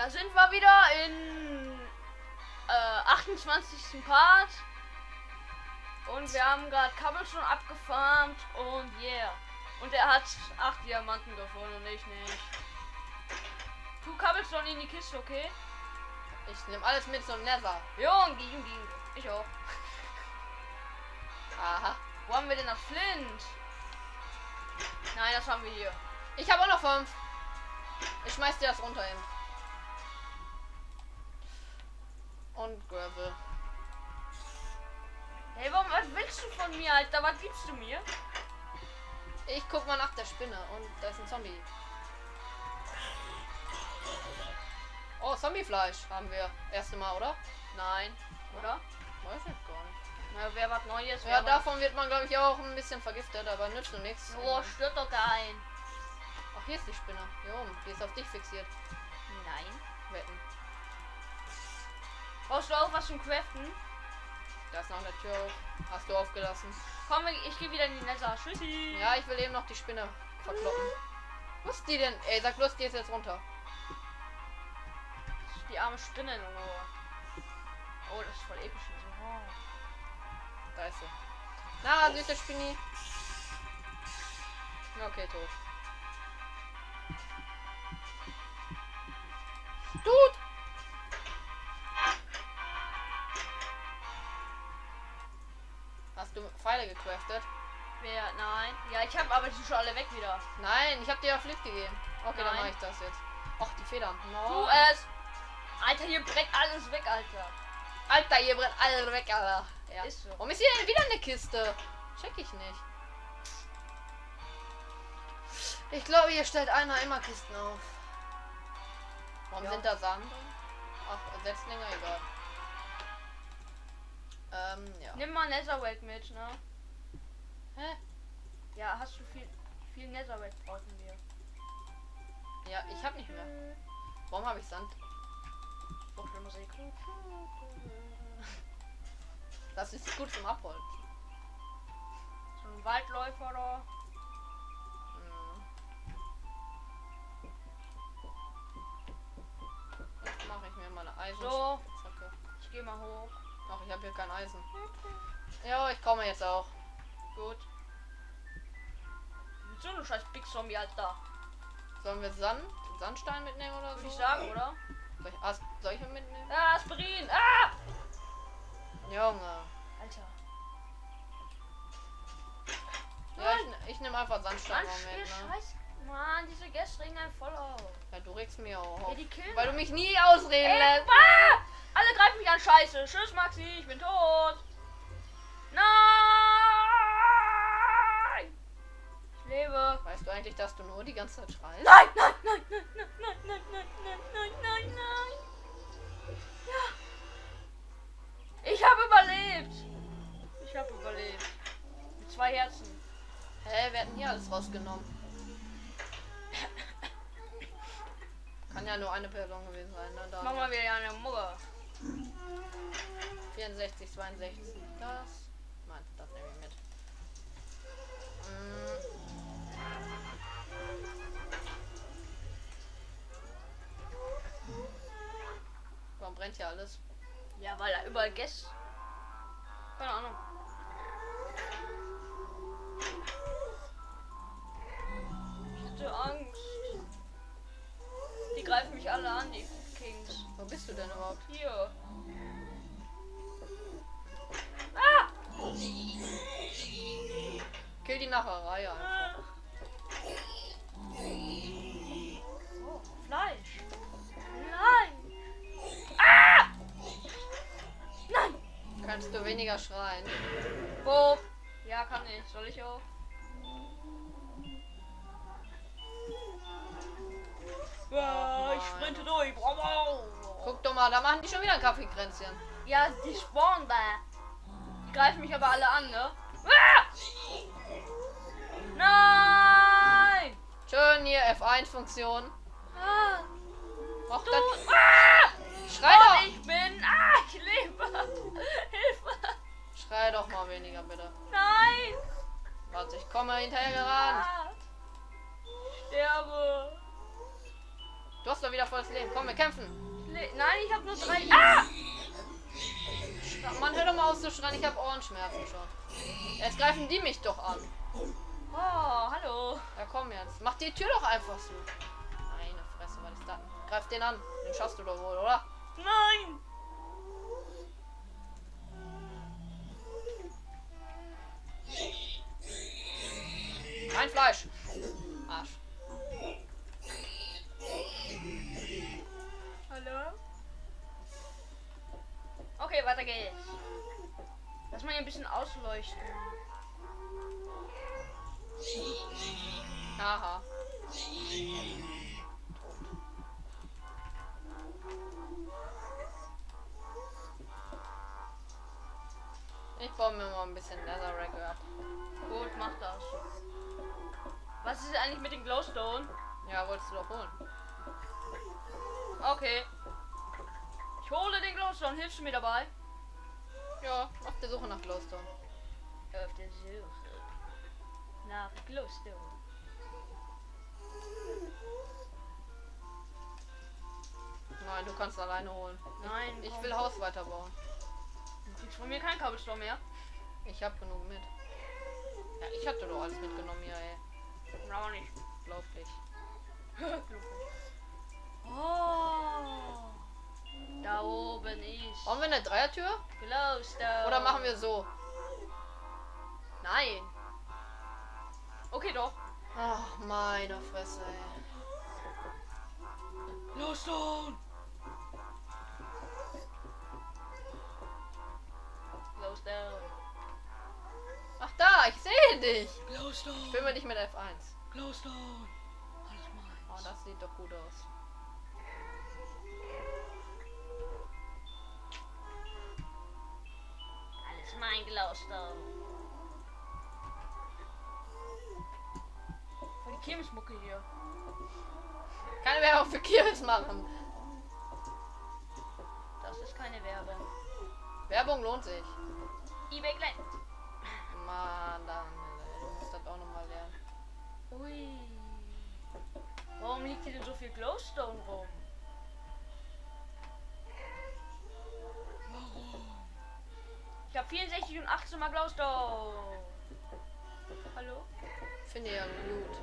Da sind wir wieder in äh, 28. Part. Und wir haben gerade Cobblestone abgefarmt und yeah. Und er hat 8 Diamanten gefunden und ich nicht. Tu Cobblestone in die Kiste, okay? Ich nehme alles mit zum Nether. Jungi, Jungi. Ich auch. Aha. Wo haben wir denn das Flint? Nein, das haben wir hier. Ich habe auch noch fünf. Ich schmeiß dir das runter eben. Und Gravel. Hey, warum, was willst du von mir, Alter? Was gibst du mir? Ich guck mal nach der Spinne und da ist ein Zombie. Oh, Zombiefleisch haben wir. Erste Mal, oder? Nein, oder? Weiß ich gar nicht. Na, wer was Neues? Ja, davon wird man, glaube ich, auch ein bisschen vergiftet, aber nützt nur nichts. Oh, stört doch kein. Ach, hier ist die Spinne. Hier oben. Die ist auf dich fixiert. Nein. Wetten. Brauchst du auch was zum Craften? Da ist noch eine Tür auf. Hast du aufgelassen. Komm, ich gehe wieder in die Nether. Tschüssi. Ja, ich will eben noch die Spinne verkloppen. Wo ist die denn? Ey, sag bloß, die ist jetzt runter. Die arme Spinne nur. Oh, das ist voll episch. Oh. Da ist sie. Na, süße Spinni. Okay, tot. Tut! Gecraftet? Wer? Nein. Ja, ich habe aber die schon alle weg wieder. Nein, ich habe dir ja Flip gegeben. Okay, dann Nein. mache ich das jetzt. Ach, die Federn. No. es. Alter, hier brennt alles weg, Alter. Alter, hier brennt alles weg, Alter. Ja. Ist so. Warum ist hier wieder eine Kiste? Check ich nicht. Ich glaube, hier stellt einer immer Kisten auf. Warum Ja. sind da Sand? Ach, Setzlinge, egal. Ähm, ja. Nimm mal Netherrack mit, ne? Hä? Ja, hast du viel, viel Netherrack brauchen wir. Ja, ich hab nicht mehr. Warum habe ich Sand? Musik. Das ist gut zum Abholzen. So ein Waldläufer da. Mhm. Jetzt mache ich mir mal eine Eisen. So. Ich gehe mal hoch. Ach, ich habe hier kein Eisen. Ja, ich komme jetzt auch. Gut. Mit so einem scheiß Big Zombie, Alter. Sollen wir Sand, Sandstein mitnehmen oder so? Würde ich sagen, oder? Soll ich As solche mitnehmen? Ah, Aspirin! Ah! Junge. Alter. Ja, ich, ich nehme einfach Sandstein Mann, mit, ne? Scheiß. Mann, diese Gäste regen einen voll auf. Ja, du regst mir auch Ja, auf. killen. Weil du mich nie ausreden Ey, lässt. ah! Alle greifen mich an Scheiße. Tschüss, Maxi, ich bin tot. Eigentlich, dass du nur die ganze Zeit schreist? Nein, nein, nein, nein, nein, nein, nein, nein, nein, nein, nein, nein. Ja. Ich habe überlebt. Ich habe überlebt. Mit zwei Herzen. Hä, wir hatten hier alles rausgenommen. Kann ja nur eine Person gewesen sein, ne? Da Machen wir wieder eine Mutter. 64, 62. Das. Hier alles? Ja, weil da überall Gäste. Keine Ahnung. Ich hatte Angst. Die greifen mich alle an, die Kings. Wo bist du denn überhaupt? Hier. Ah! Kill die nachher Reihe Weniger schreien? Bob. Ja, kann ich. Soll ich auch? Ja, ich sprinte durch. Bravo. Guck doch mal, da machen die schon wieder ein Kaffeekränzchen. Ja, die spawnen da. Die greifen mich aber alle an, ne? Ah! Nein! Schön hier F1-Funktion. Ah! Mach Du! das. Ah! Schrei doch! ich bin. Ah, ich lebe! Hilfe! Mal weniger, bitte. Nein! Warte, ich komme hinterher gerannt. Ah! Sterbe! Du Du hast doch wieder volles Leben. Komm, wir kämpfen. Le Nein, ich habe nur drei. Ah! Mann, hör doch mal auf zu schreien. Ich habe Ohrenschmerzen schon. Jetzt greifen die mich doch an. Oh, hallo. Ja, komm jetzt. Mach die Tür doch einfach zu. Meine Fresse, was ist das? Greif den an. Den schaffst du doch wohl, oder? Baue mir mal ein bisschen Netherrack ab. Gut, mach das. Was ist eigentlich mit dem Glowstone? Ja, wolltest du doch holen. Okay. Ich hole den Glowstone. Hilfst du mir dabei? Ja, auf der Suche nach Glowstone. Auf der Suche nach Glowstone. Nein, du kannst alleine holen. Nein, Ich komm. will Haus weiterbauen. Du kriegst von mir keinen Kabelstone mehr. Ich hab genug mit. Ja, ich hatte doch alles mitgenommen hier, ey. Aber nicht. Glaub dich. oh. Da oben ist Brauchen wir eine Dreiertür? Glowstone. Oder machen wir so? Nein. Okay, doch. Ach, meine Fresse, ey. Glowstone. Glowstone. Ach da, ich sehe dich. Glowstone. Ich will mir nicht mit F1. Glowstone. Alles Oh, meins. das sieht doch gut aus. Alles mein Glowstone. Voll die Kirmesmucke hier. Keine Werbung für Kirmes machen. Das ist keine Werbung. Werbung lohnt sich. eBay Klein. Ey, du musst das auch nochmal lernen. Ui. Warum liegt hier denn so viel Glowstone rum? Ich habe 64 und 18 mal Glowstone. Hallo? Finde ich ja gut.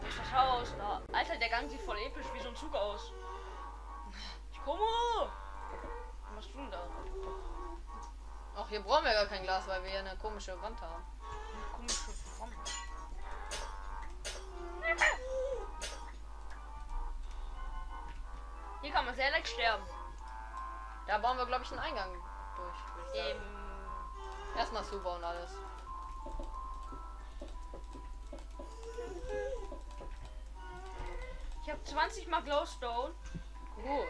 Wo ist das Haus? Da. Alter, der Gang sieht voll episch wie so ein Zug aus. Ich komme! Was machst du denn da? Auch hier brauchen wir gar kein Glas, weil wir hier eine komische Wand haben. Leicht sterben. Da bauen wir, glaube ich, einen Eingang durch. Eben. Erstmal zubauen alles. Ich habe 20 mal Glowstone. Cool.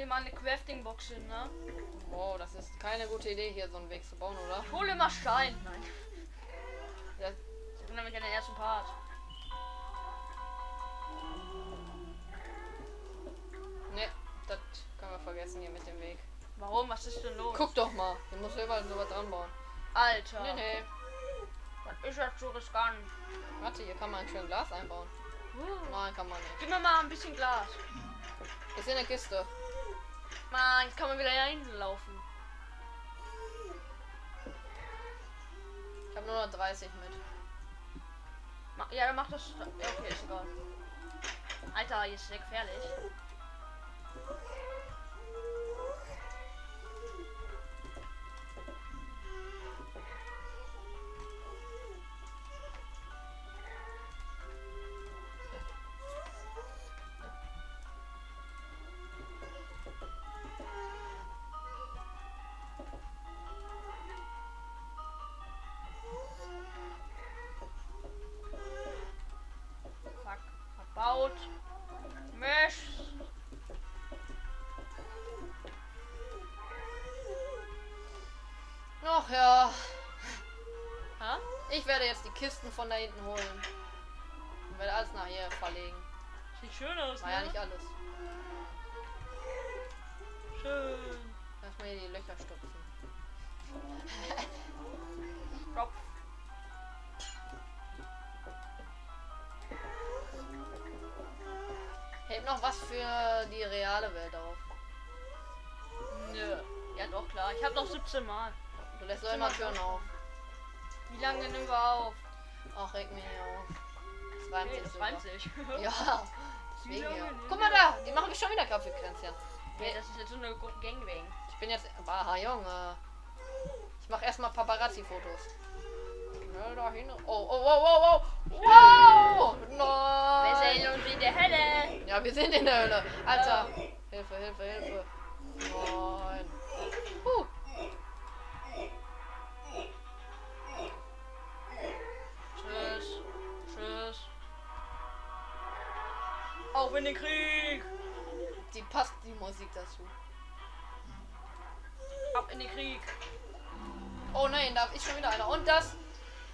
Hier mal eine Crafting-Box hin, ne? Wow, das ist keine gute Idee, hier so einen Weg zu bauen, oder? Ich hole immer Stein. Nein. Ja, Ich bin nämlich an den ersten Part. ne, das können wir vergessen hier mit dem Weg. Warum? Was ist denn los? Guck doch mal, du musst überall sowas dran bauen. Alter. Nee, nee. Das ist jetzt so riskant. Warte, hier kann man ein schön Glas einbauen. Uh. Nein, kann man nicht. Gib mir mal ein bisschen Glas. Ist hier eine Kiste. Mann, kann man wieder hinlaufen. Ich habe nur noch 30 mit. Ja, dann mach das. Okay, ist egal. Alter, hier ist gefährlich. Ich werde jetzt die Kisten von da hinten holen. werde alles nach hier verlegen. Sieht schön aus, War ja ne? nicht alles. Schön. Erstmal hier die Löcher stopfen. Stopp. Hält noch was für die reale Welt auf. Nö. Ja, doch, klar. Ich hab noch 17 Mal. Du lässt doch immer Türen auf. Wie lange nehmen wir auf? Ach, reg mich nicht auf. Das reimt Nee. Ja. Deswegen ja. Guck mal da, die machen mich schon wieder Kaffeekränzchen. Nee, das ist jetzt so eine Gangbang. Ich bin jetzt. Bah, Junge. Ich mach erstmal Paparazzi-Fotos. Schnell dahin. Oh, oh, oh, oh, oh. Wow! Wir Nein! sehen uns in der Hölle. Ja, wir sind in der Hölle. Alter. Hilfe, Hilfe, Hilfe. Nein. Huh. Auf in den Krieg. Die passt die Musik dazu. Ab in den Krieg. Oh nein, da ist schon wieder einer. Und das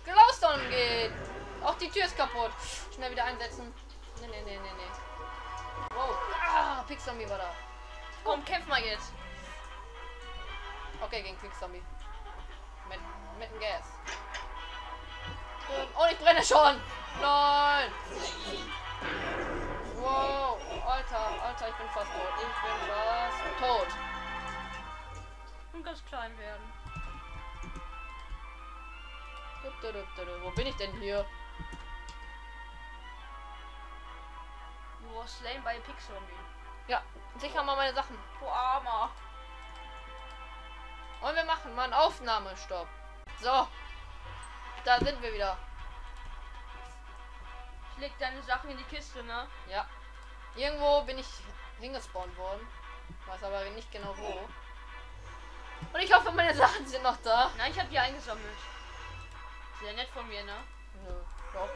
Glowstone geht. Auch die Tür ist kaputt. Schnell wieder einsetzen. Nee, nee, nee, nee, nee. Wow. Ah, Pixzombie war da. Komm, kämpf mal jetzt. Okay, gegen Quickzombie. Mit, mit dem Gas. Oh, ich brenne schon. Nein. Alter, Alter, ich bin fast tot. Ich bin fast tot. Und ganz klein werden. Wo bin ich denn hier? Du warst slain bei Pixzombie. Ja, sicher mal meine Sachen. Du Armer. Und wir machen mal einen Aufnahmestopp. So. Da sind wir wieder. Ich leg deine Sachen in die Kiste, ne? Ja. Irgendwo bin ich hingespawnt worden. Weiß aber nicht genau wo. Und ich hoffe, meine Sachen sind noch da. Nein, ich hab die eingesammelt. Sehr nett von mir, ne? Nö, doch.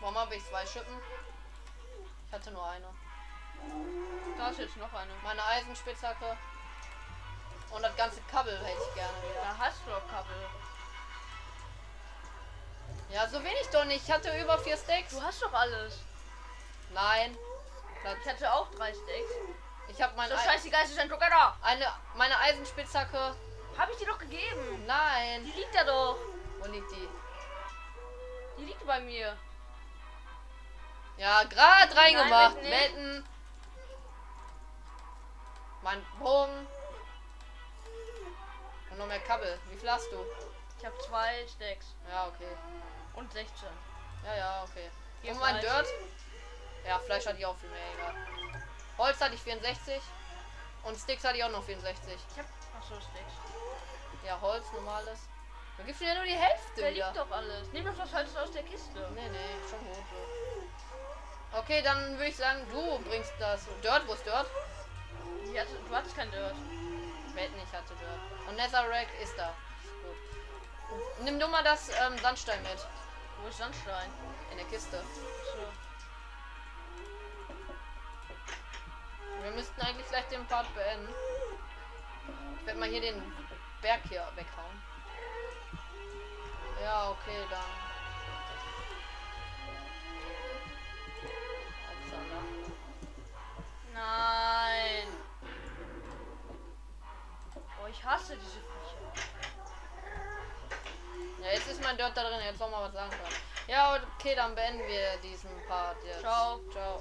Warum habe ich zwei Schippen? Ich hatte nur eine. Da ist jetzt noch eine. Meine Eisenspitzhacke. Und das ganze Kabel hätte ich gerne wieder. Da hast du doch Kabel. Ja, so wenig doch nicht. Ich hatte über vier Stacks. Du hast doch alles. Nein. Ich hatte auch drei Stacks. Ich habe meine, So scheißegal, es ist ein Drucker da. eine, meine Eisenspitzhacke. Hab ich dir doch gegeben. Nein. Die liegt da doch. Wo liegt die? Die liegt bei mir. Ja, gerade reingemacht. Wetten. Mein Bogen. Und noch mehr Kabel. Wie viel hast du? Ich habe zwei Stacks. Ja, okay. Und 16. Ja, ja, okay. Hier Und mein. Dirt? Ja, Fleisch hatte ich auch viel mehr, egal. Holz hatte ich 64. Und Sticks hatte ich auch noch 64. Ich hab. Achso, Stacks. Ja, Holz, normales. Da gibt's mir ja nur die Hälfte Da liegt doch alles. Nimm doch das Holz aus der Kiste. Nee, nee, schon gut. So. Okay, dann würde ich sagen, du bringst das. Dirt, wo ist Dirt? Die hatte, du hattest kein Dirt. Wetten, ich hatte Dirt. Und Netherrack ist da. Gut. Nimm du mal das ähm, Sandstein mit. Wo ist Sandstein? In der Kiste. So. Wir müssten eigentlich gleich den Part beenden. Ich werde mal hier den Berg hier weghauen. Ja, okay, dann. Nein. Oh, ich hasse diese. Ja, jetzt ist mein Dirt da drin, jetzt soll mal was sagen kann. Ja, okay, dann beenden wir diesen Part jetzt. Ciao. Ciao.